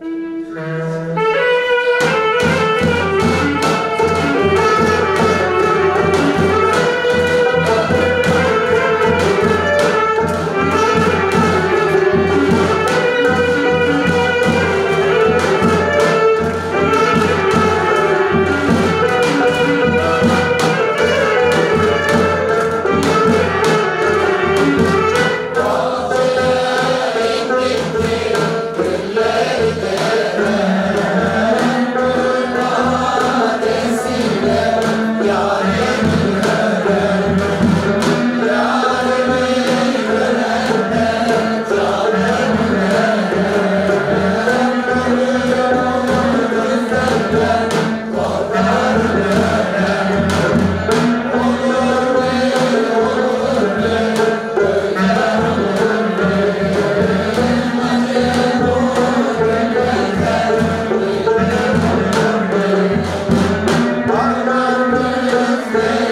Thank 네.